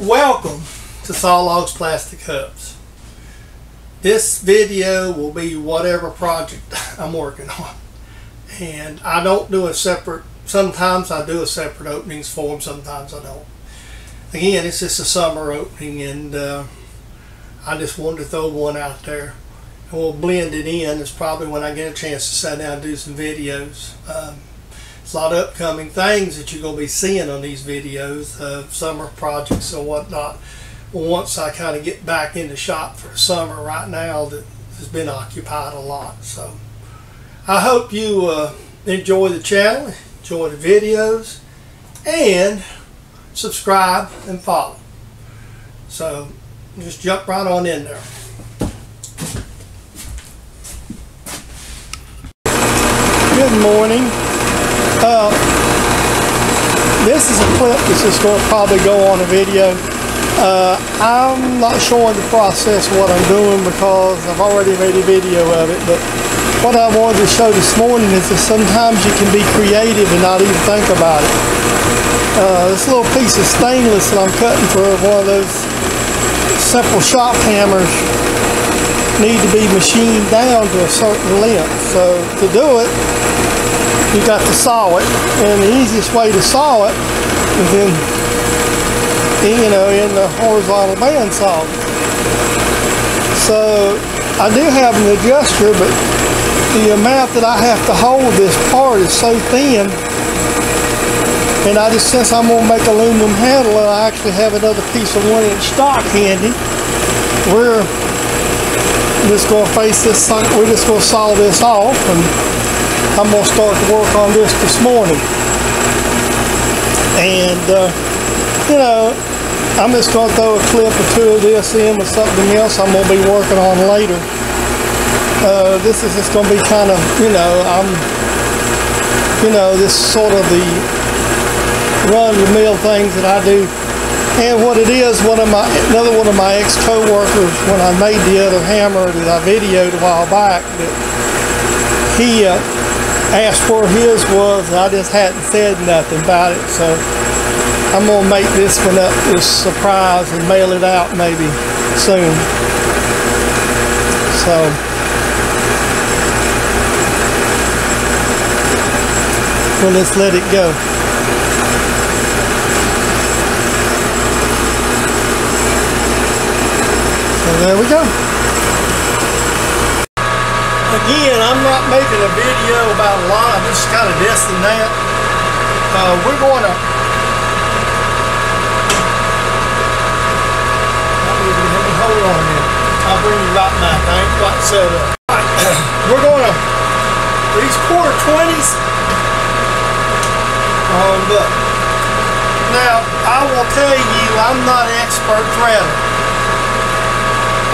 Welcome to Sawlogs Plastic Hubs. This video will be whatever project I'm working on. And I don't do a separate, sometimes I do a separate openings for them, sometimes I don't. Again, it's just a summer opening and uh, I just wanted to throw one out there. And we'll blend it in. It's probably when I get a chance to sit down and do some videos. Um, a lot of upcoming things that you're going to be seeing on these videos, uh, summer projects or whatnot. Once I kind of get back in the shop for summer, right now that has been occupied a lot. So I hope you uh, enjoy the channel, enjoy the videos, and subscribe and follow. So just jump right on in there. Good morning. Uh, this is a clip that's just going to probably go on a video. Uh, I'm not showing the process what I'm doing because I've already made a video of it, but what I wanted to show this morning is that sometimes you can be creative and not even think about it. Uh, this little piece of stainless that I'm cutting for one of those simple shop hammers need to be machined down to a certain length. So to do it, you got to saw it and the easiest way to saw it is in you know in the horizontal band saw so I do have an adjuster but the amount that I have to hold this part is so thin and I just since I'm to make aluminum handle I actually have another piece of one inch stock handy we're just to face this we're just to saw this off and I'm going to start to work on this this morning. And, uh, you know, I'm just going to throw a clip or two of this in with something else I'm going to be working on later. Uh, this is just going to be kind of, you know, I'm, you know, this sort of the run-of-the-mill things that I do. And what it is, one of my, another one of my ex-co-workers, when I made the other hammer that I videoed a while back, that he, uh, asked where his was I just hadn't said nothing about it so I'm gonna make this one up as surprise and mail it out maybe soon. So well let's let it go. So there we go again, I'm not making a video about a lot. I'm just kind of this and that. Uh, we're going to hold on minute. I'll bring you right back. I ain't quite set up. Right. we're going to these quarter twenties on the now I will tell you I'm not an expert threader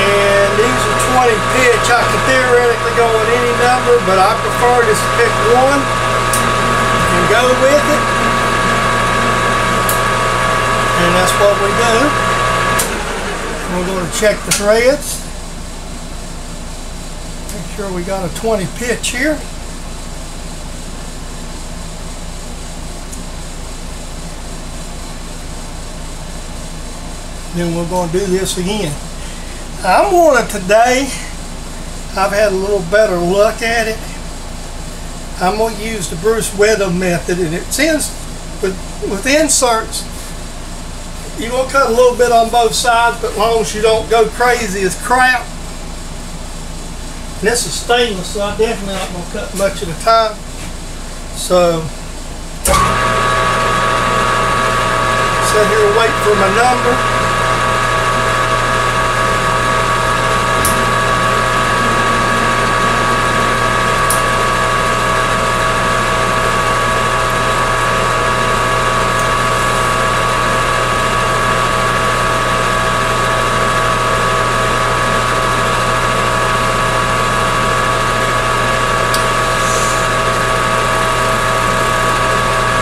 and these are 20 pitch. I could theoretically go with any number, but I prefer just to pick one and go with it. And that's what we do. We're going to check the threads. Make sure we got a 20 pitch here. Then we're going to do this again. I'm wanting today, I've had a little better look at it. I'm going to use the Bruce Weather method and it seems with, with inserts, you're going to cut a little bit on both sides, but long as you don't go crazy as crap. And this is stainless, so I definitely not going to cut much at a time. So, sit here and wait for my number.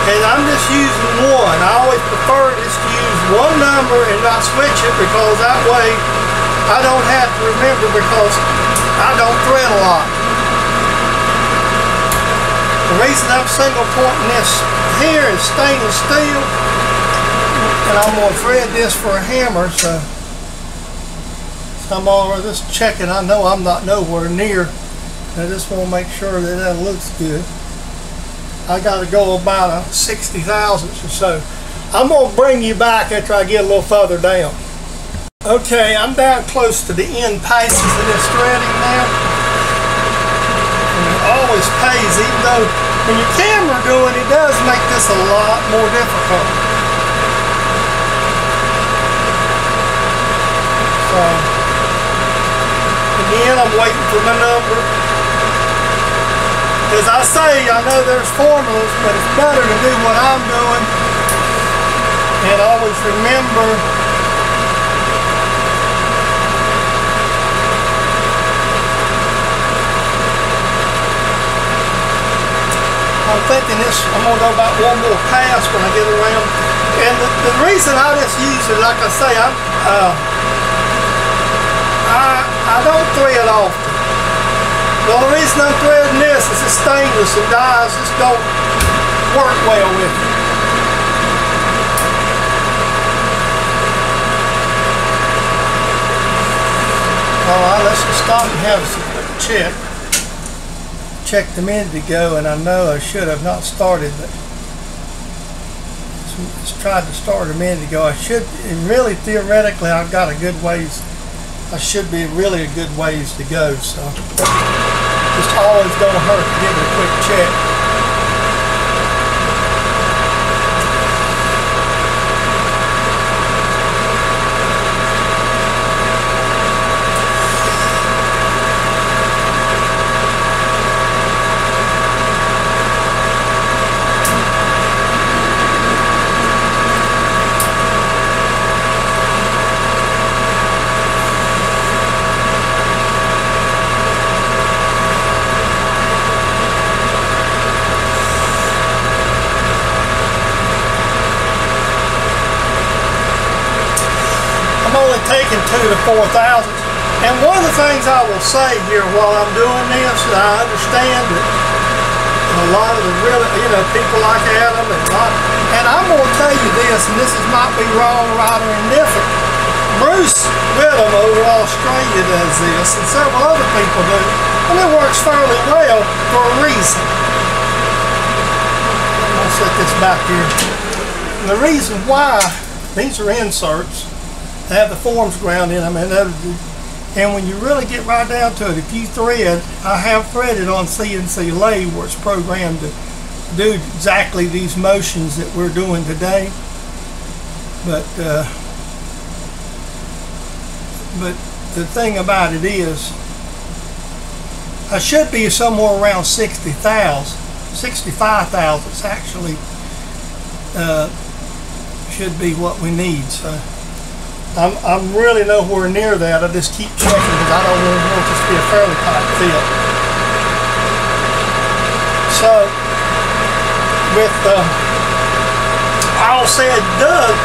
and I'm just using one. I always prefer just to use one number and not switch it because that way I don't have to remember because I don't thread a lot. The reason I'm single pointing this here is stainless steel And I'm going to thread this for a hammer, so, I'm all just checking. I know I'm not nowhere near. I just want to make sure that that looks good. I got to go about a 60 thousandths or so. I'm going to bring you back after I get a little further down. Okay, I'm down close to the end passes of this threading now. And it always pays, even though when your camera doing it does make this a lot more difficult. So, again, I'm waiting for my number. As I say, I know there's formulas, but it's better to do what I'm doing and always remember I'm thinking this, I'm going to go about one more pass when I get around. And the, the reason I just use it, like I say, I'm, uh, I, I don't thread often. The only reason I'm threading this is it's stainless and dies just don't work well with it. Alright, let's just stop and have a check. Checked a minute ago and I know I should have not started, but just tried to start a minute ago. I should, really theoretically I've got a good ways, I should be really a good ways to go, so just always don't hurt to give it a quick check. Taking two to four thousand. And one of the things I will say here while I'm doing this, I understand that a lot of the really, you know, people like Adam and lot, and I'm going to tell you this, and this is, might be wrong, right, or indifferent. Bruce Whittam over Australia does this, and several other people do, and it works fairly well for a reason. To set this back here. And the reason why, these are inserts, have the forms ground in them and and when you really get right down to it, if you thread, I have threaded on CNC lathe where it's programmed to do exactly these motions that we're doing today. But uh, but the thing about it is, I should be somewhere around 60,000, 65,000 actually uh, should be what we need. So. I'm, I'm really nowhere near that. I just keep checking because I don't really want this to be a fairly tight fit. So, with uh, all said done,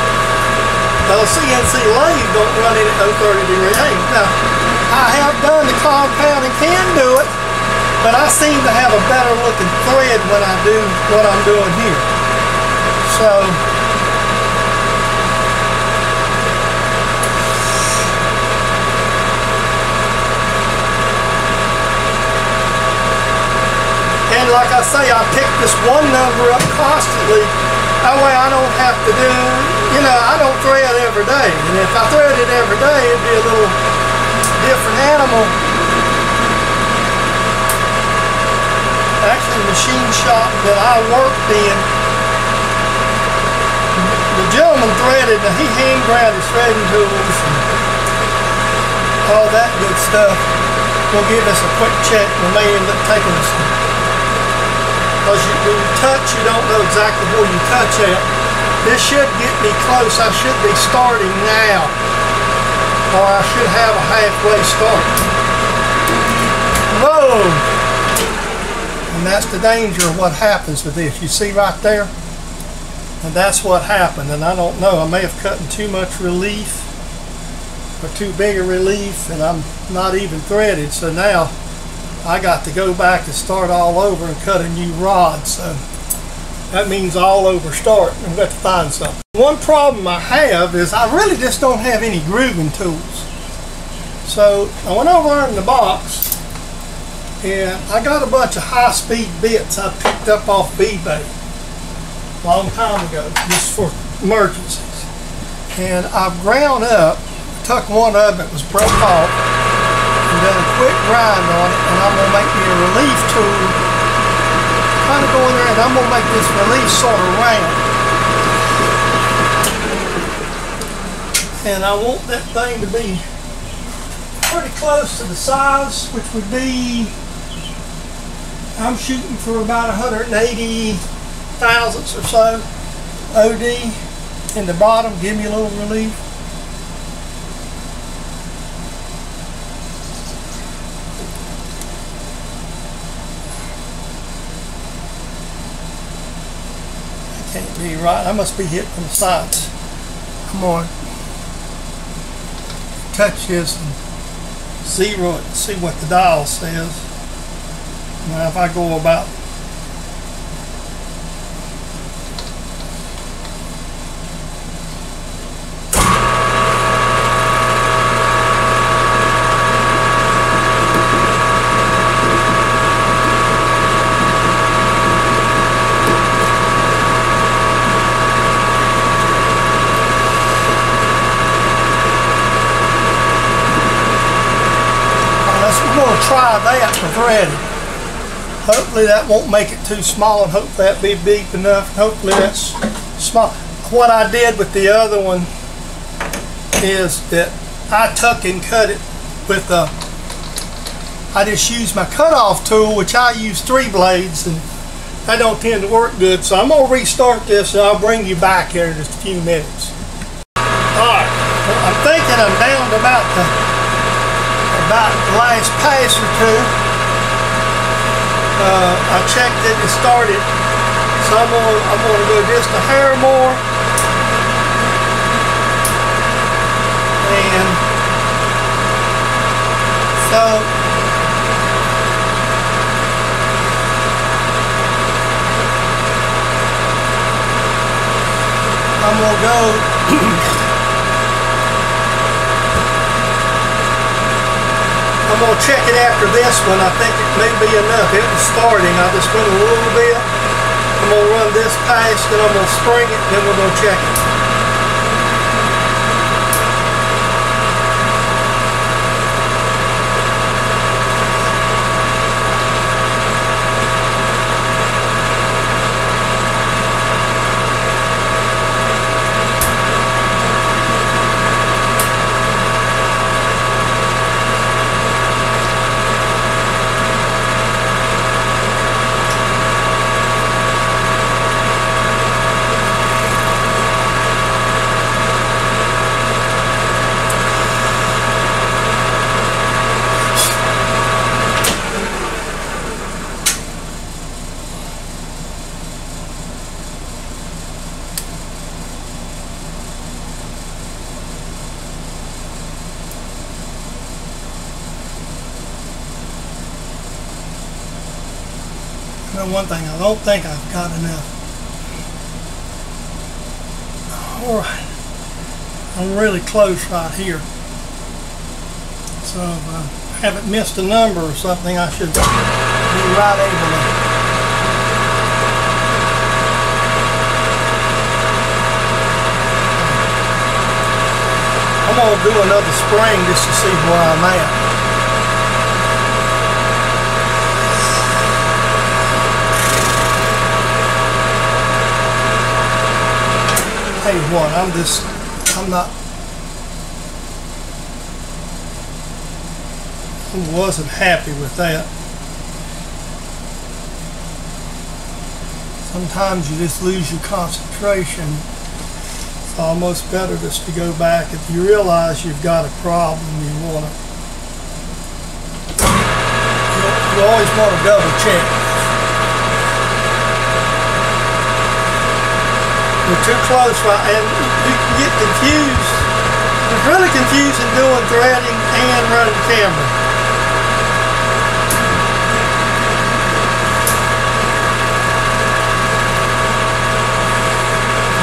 the CNC lathe don't run in at no 30 degree angle. Now, I have done the compound and can do it, but I seem to have a better looking thread when I do what I'm doing here. So, like I say, I pick this one number up constantly. That way I don't have to do, you know, I don't thread every day. And if I thread it every day, it'd be a little different animal. Actually, machine shop that I worked in, the gentleman threaded, and he hand ground his threading tools all that good stuff. We'll give us a quick check. We may end up taking because you, when you touch, you don't know exactly where you touch at. This should get me close. I should be starting now, or I should have a halfway start. Whoa! And that's the danger of what happens with this. You see right there? And that's what happened. And I don't know, I may have cut in too much relief or too big a relief and I'm not even threaded. So now I got to go back and start all over and cut a new rod. So that means all over start. I've got to find something. One problem I have is I really just don't have any grooving tools. So I went over in the box and I got a bunch of high-speed bits I picked up off eBay a long time ago just for emergencies. And I've ground up, took one of them, it was broke off, and done a quick grind on it, and I'm going to make me a relief tool. Kind of go in there and I'm going to make this relief sort of round. And I want that thing to be pretty close to the size, which would be, I'm shooting for about 180 thousandths or so OD in the bottom, give me a little relief. Can't be right. I must be hit from the sides. Come on. touch this and zero it and see what the dial says. Now if I go about try that for threading. Hopefully that won't make it too small and hopefully that'll be big enough. Hopefully that's small. What I did with the other one is that I tuck and cut it with a, I just use my cutoff tool, which I use three blades and that don't tend to work good. So I'm gonna restart this and I'll bring you back here in just a few minutes. All right, I'm thinking I'm down to about the about the last pass or two. Uh, I checked it and started. So I'm gonna, I'm gonna go just a hair more. And so I'm gonna I'm going to check it after this one. I think it may be enough. It was starting. I just went a little bit. I'm going to run this past, then I'm going to spring it, then we're going to check it. Know one thing, I don't think I've got enough. Alright, I'm really close right here. So if I haven't missed a number or something, I should be right able to I'm going to do another spring just to see where I'm at. You what, I'm just, I'm not, I wasn't happy with that. Sometimes you just lose your concentration. It's almost better just to go back. If you realize you've got a problem, you want to, you always want to double check. Too close and you can get confused. It's really confusing doing threading and running camera.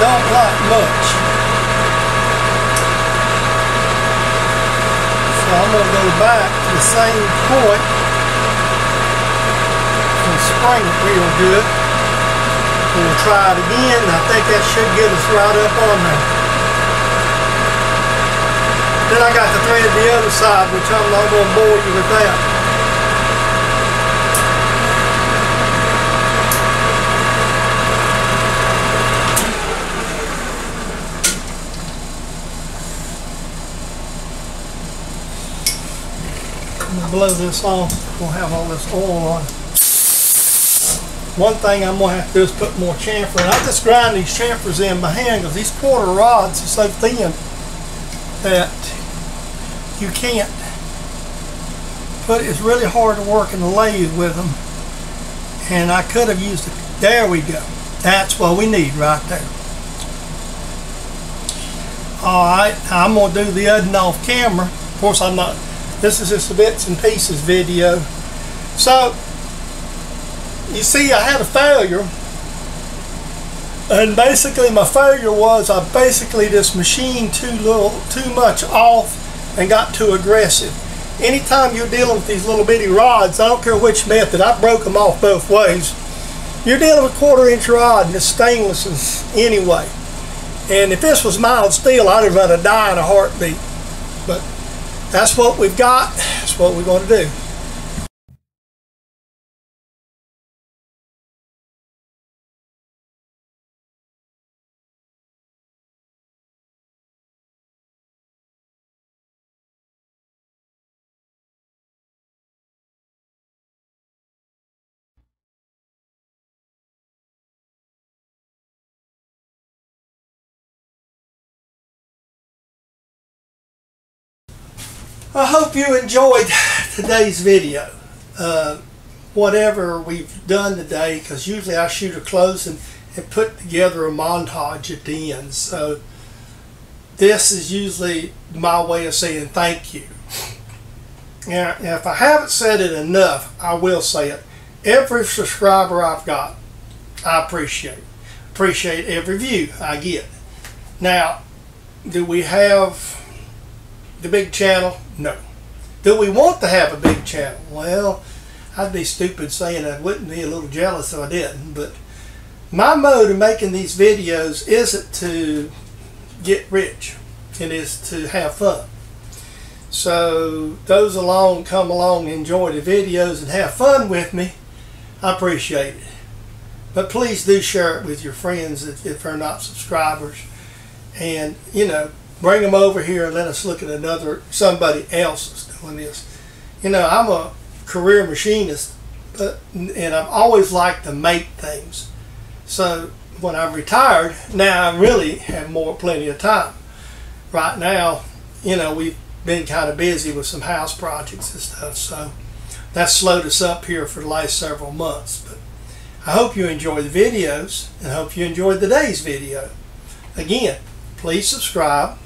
don't like much. So I'm going to go back to the same point and spring it real good. We'll try it again. I think that should get us right up on there. Then I got to thread the other side, which I'm not going to bore you with that. blow this off. We'll have all this oil on. One thing I'm going to have to do is put more chamfer in. I just grind these chamfers in by hand because these quarter rods are so thin that you can't put it's really hard to work in the lathe with them. And I could have used it. There we go. That's what we need right there. Alright, I'm going to do the other off camera. Of course, I'm not this is just a bits and pieces video. So, you see I had a failure. And basically my failure was I basically just machined too little, too much off and got too aggressive. Anytime you're dealing with these little bitty rods, I don't care which method, I broke them off both ways. You're dealing with a quarter inch rod and it's stainless anyway. And if this was mild steel, I'd have run a die in a heartbeat. But that's what we've got. That's what we're going to do. I hope you enjoyed today's video. Uh, whatever we've done today, because usually I shoot a close and, and put together a montage at the end. So this is usually my way of saying thank you. Now, if I haven't said it enough, I will say it. Every subscriber I've got, I appreciate. Appreciate every view I get. Now, do we have the big channel? No. Do we want to have a big channel? Well, I'd be stupid saying I wouldn't be a little jealous if I didn't, but my mode of making these videos isn't to get rich. It is to have fun. So those along come along enjoy the videos and have fun with me, I appreciate it. But please do share it with your friends if, if they're not subscribers. And, you know, bring them over here and let us look at another somebody else is doing this. You know, I'm a career machinist, but and I've always liked to make things. So when I'm retired, now I really have more plenty of time. Right now, you know, we've been kind of busy with some house projects and stuff, so that's slowed us up here for the last several months. But I hope you enjoy the videos and hope you enjoyed today's video. Again, please subscribe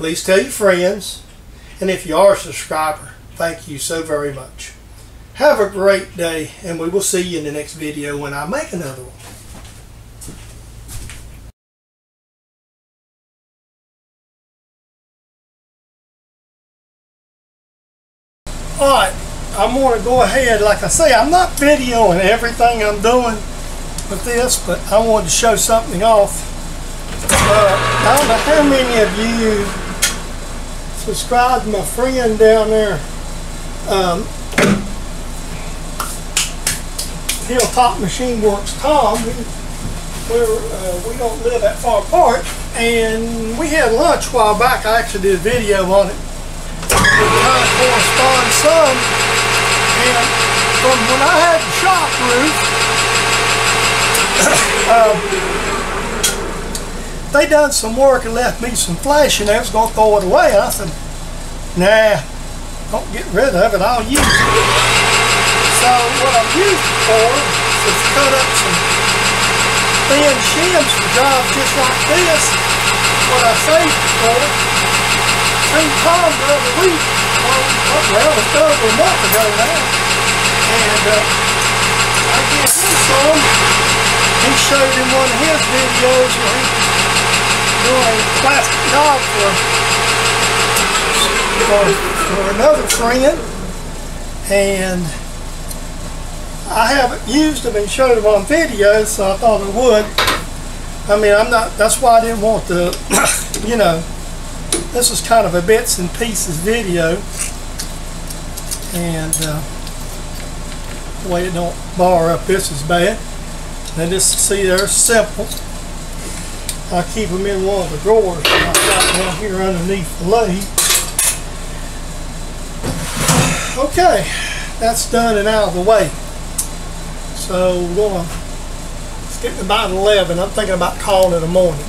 Please tell your friends. And if you are a subscriber, thank you so very much. Have a great day, and we will see you in the next video when I make another one. Alright, I'm going to go ahead, like I say, I'm not videoing everything I'm doing with this, but I wanted to show something off. Uh, I don't know how many of you subscribe to my friend down there, um, Hilltop Machine Works Tom. We're, uh, we don't live that far apart, and we had lunch a while back. I actually did a video on it. We kind of correspond some, and from when I had the shop roof, um, they done some work and left me some flesh and they was going to throw it away. I said, nah, don't get rid of it, I'll use it. So what I used it for is cut up some thin shims for jobs just like this. What I saved for, seen Tom the other week, well, well it's over a month ago now, and uh, I gave him some he showed in one of his videos where he doing a plastic knob for, for, for another friend. And I haven't used them and showed them on video, so I thought I would. I mean, I'm not, that's why I didn't want to, you know, this is kind of a bits and pieces video. And uh, the way it don't bar up this is bad. And just see they're simple. I keep them in one of the drawers that I've got down here underneath the lathe. Okay, that's done and out of the way. So we're going to, it's getting about 11. I'm thinking about calling it a morning.